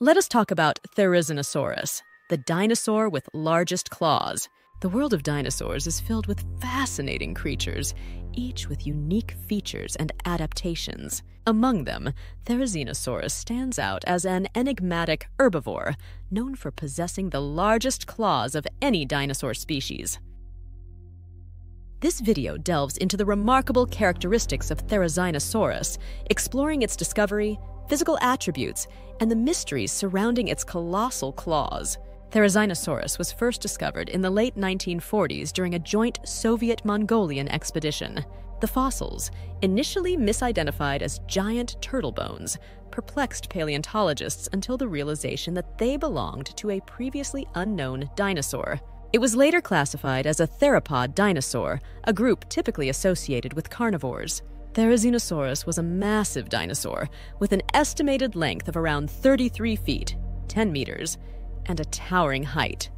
Let us talk about Therizinosaurus, the dinosaur with largest claws. The world of dinosaurs is filled with fascinating creatures, each with unique features and adaptations. Among them, Therizinosaurus stands out as an enigmatic herbivore known for possessing the largest claws of any dinosaur species. This video delves into the remarkable characteristics of Therizinosaurus, exploring its discovery, physical attributes, and the mysteries surrounding its colossal claws. Therizinosaurus was first discovered in the late 1940s during a joint Soviet Mongolian expedition. The fossils, initially misidentified as giant turtle bones, perplexed paleontologists until the realization that they belonged to a previously unknown dinosaur. It was later classified as a theropod dinosaur, a group typically associated with carnivores. Therizinosaurus was a massive dinosaur with an estimated length of around 33 feet, 10 meters, and a towering height.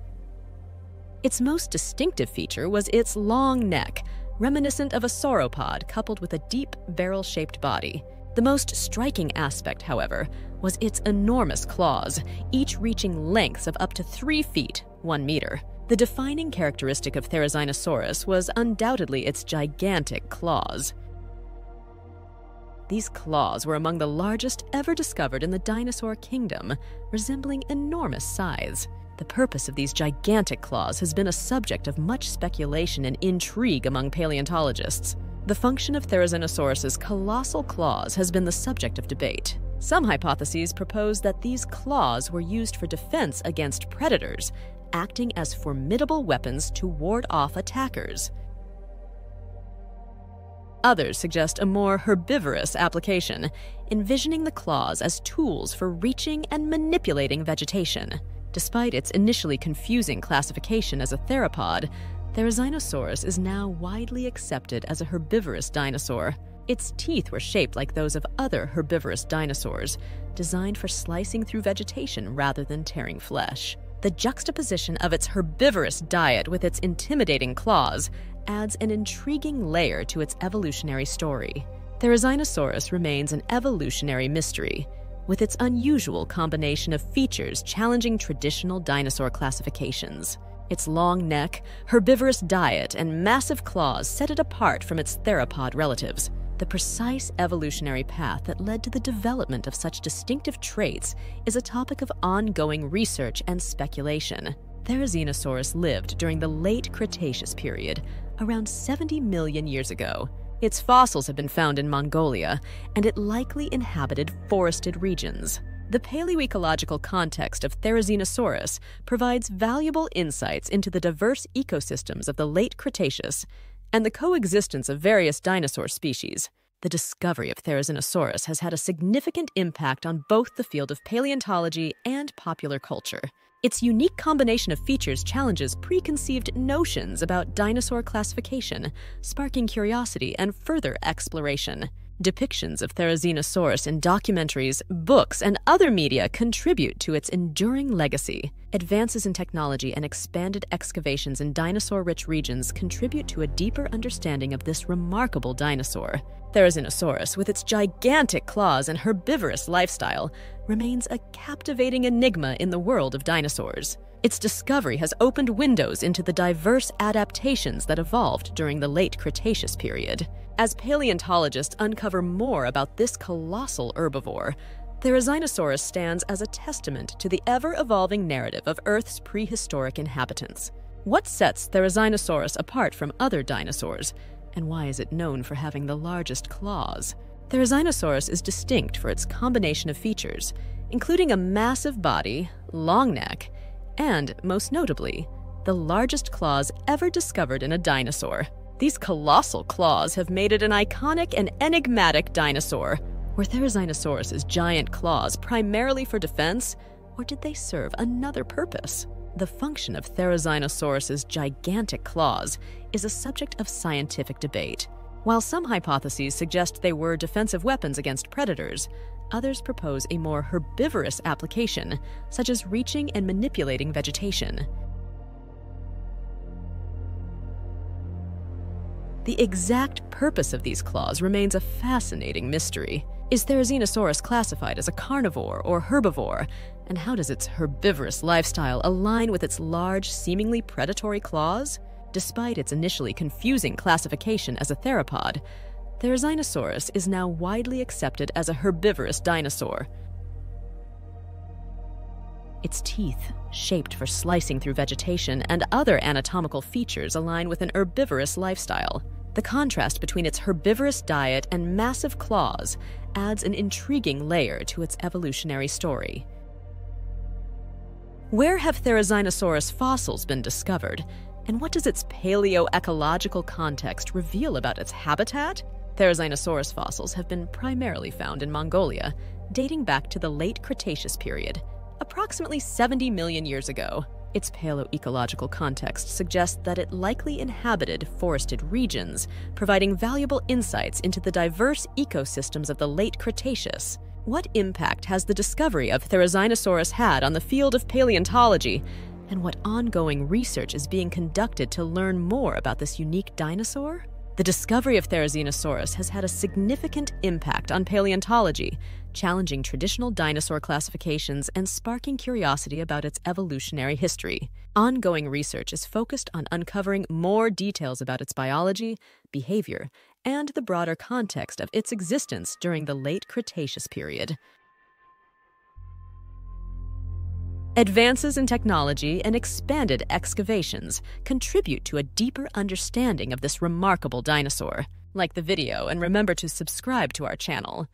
Its most distinctive feature was its long neck, reminiscent of a sauropod coupled with a deep barrel shaped body. The most striking aspect, however, was its enormous claws, each reaching lengths of up to three feet, one meter. The defining characteristic of Therizinosaurus was undoubtedly its gigantic claws. These claws were among the largest ever discovered in the dinosaur kingdom, resembling enormous scythes. The purpose of these gigantic claws has been a subject of much speculation and intrigue among paleontologists. The function of Therizinosaurus's colossal claws has been the subject of debate. Some hypotheses propose that these claws were used for defense against predators, acting as formidable weapons to ward off attackers. Others suggest a more herbivorous application, envisioning the claws as tools for reaching and manipulating vegetation. Despite its initially confusing classification as a theropod, Therizinosaurus is now widely accepted as a herbivorous dinosaur. Its teeth were shaped like those of other herbivorous dinosaurs, designed for slicing through vegetation rather than tearing flesh. The juxtaposition of its herbivorous diet with its intimidating claws adds an intriguing layer to its evolutionary story. Therizinosaurus remains an evolutionary mystery, with its unusual combination of features challenging traditional dinosaur classifications. Its long neck, herbivorous diet, and massive claws set it apart from its theropod relatives. The precise evolutionary path that led to the development of such distinctive traits is a topic of ongoing research and speculation. Therizinosaurus lived during the late Cretaceous period, around 70 million years ago. Its fossils have been found in Mongolia, and it likely inhabited forested regions. The paleoecological context of Therizinosaurus provides valuable insights into the diverse ecosystems of the late Cretaceous and the coexistence of various dinosaur species. The discovery of Therizinosaurus has had a significant impact on both the field of paleontology and popular culture. Its unique combination of features challenges preconceived notions about dinosaur classification, sparking curiosity and further exploration. Depictions of Therizinosaurus in documentaries, books, and other media contribute to its enduring legacy. Advances in technology and expanded excavations in dinosaur rich regions contribute to a deeper understanding of this remarkable dinosaur. Therizinosaurus, with its gigantic claws and herbivorous lifestyle, remains a captivating enigma in the world of dinosaurs. Its discovery has opened windows into the diverse adaptations that evolved during the late Cretaceous period. As paleontologists uncover more about this colossal herbivore, Therizinosaurus stands as a testament to the ever evolving narrative of Earth's prehistoric inhabitants. What sets Therizinosaurus apart from other dinosaurs, and why is it known for having the largest claws? Therizinosaurus is distinct for its combination of features, including a massive body, long neck, and, most notably, the largest claws ever discovered in a dinosaur. These colossal claws have made it an iconic and enigmatic dinosaur. Were Therizinosaurus's giant claws primarily for defense, or did they serve another purpose? The function of Therizinosaurus's gigantic claws is a subject of scientific debate. While some hypotheses suggest they were defensive weapons against predators, others propose a more herbivorous application, such as reaching and manipulating vegetation. The exact purpose of these claws remains a fascinating mystery. Is Therizinosaurus classified as a carnivore or herbivore? And how does its herbivorous lifestyle align with its large, seemingly predatory claws? Despite its initially confusing classification as a theropod, Therizinosaurus is now widely accepted as a herbivorous dinosaur. Its teeth, shaped for slicing through vegetation, and other anatomical features align with an herbivorous lifestyle. The contrast between its herbivorous diet and massive claws adds an intriguing layer to its evolutionary story. Where have Therizinosaurus fossils been discovered, and what does its paleoecological context reveal about its habitat? Therizinosaurus fossils have been primarily found in Mongolia, dating back to the late Cretaceous period, approximately 70 million years ago. Its paleoecological context suggests that it likely inhabited forested regions, providing valuable insights into the diverse ecosystems of the late Cretaceous. What impact has the discovery of Therizinosaurus had on the field of paleontology? And what ongoing research is being conducted to learn more about this unique dinosaur? The discovery of Therizinosaurus has had a significant impact on paleontology, challenging traditional dinosaur classifications and sparking curiosity about its evolutionary history. Ongoing research is focused on uncovering more details about its biology, behavior, and the broader context of its existence during the late Cretaceous period. Advances in technology and expanded excavations contribute to a deeper understanding of this remarkable dinosaur. Like the video and remember to subscribe to our channel.